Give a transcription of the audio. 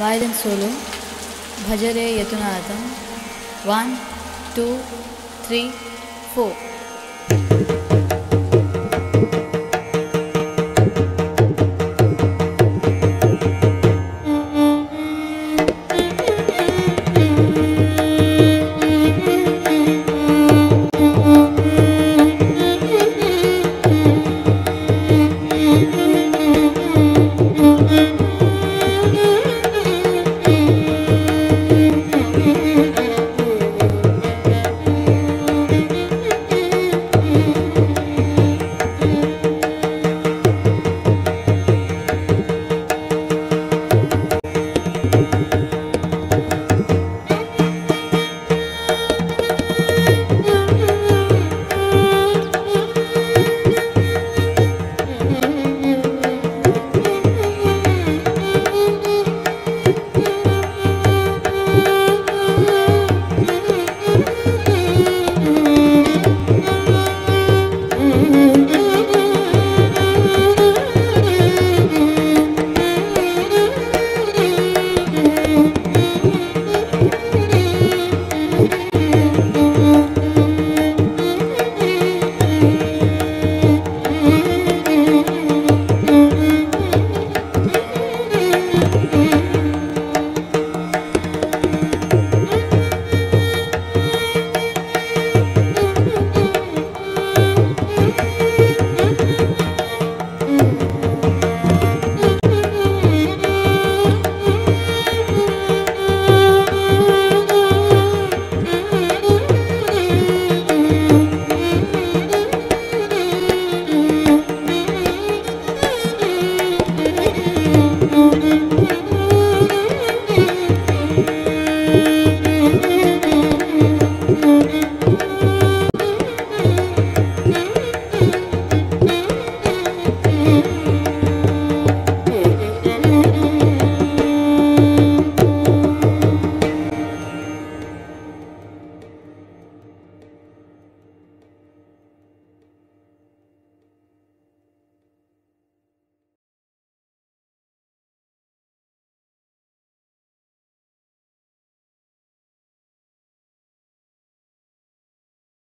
violin solo, Bhajare Yatunadam, one, two, three, four.